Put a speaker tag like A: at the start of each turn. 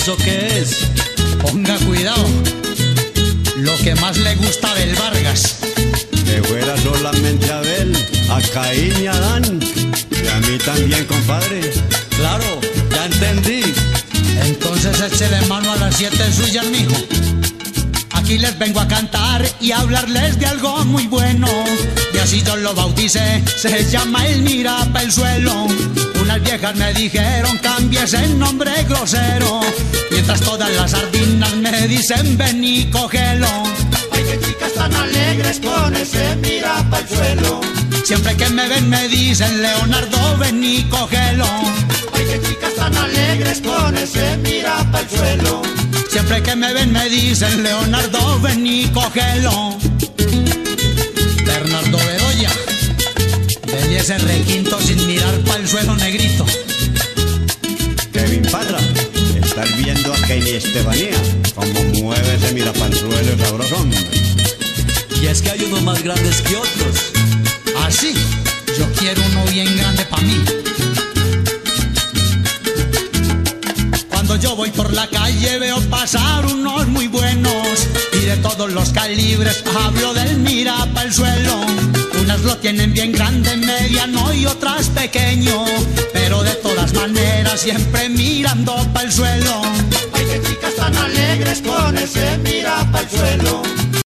A: eso qué es?
B: Ponga cuidado. Lo que más le gusta del Vargas.
C: Que fuera solamente a Abel, a Caín y a Adán. Y a mí también, compadre.
A: Claro, ya entendí.
B: Entonces échele mano a las siete suyas, mijo. Aquí les vengo a cantar y a hablarles de algo muy bueno. Y así yo lo bauticé, se llama el Mirapa el suelo. Me dijeron cambies el nombre grosero. Mientras todas las sardinas me dicen ven y cógelo.
D: Ay, qué chicas tan alegres con ese Mirapa el suelo.
B: Siempre que me ven me dicen Leonardo ven y cógelo.
D: Ay, qué chicas tan alegres con ese Mirapa el suelo.
B: Siempre que me ven me dicen Leonardo ven y cógelo. Del ese requinto sin mirar para el suelo negrito.
C: Kevin Parra, estás viendo a Kenny Estebanía, como mueve ese mirapanzuelo sabrosón.
A: Y es que hay unos más grandes que otros.
B: Así, yo quiero uno bien grande para mí. Cuando yo voy por la calle veo pasar unos muy buenos y de todos los calibres hablo del mira para el suelo. Tienen bien grande, mediano y otras pequeño, pero de todas maneras siempre mirando para el suelo.
D: Ay, qué chicas tan alegres con ese Mirapa el suelo.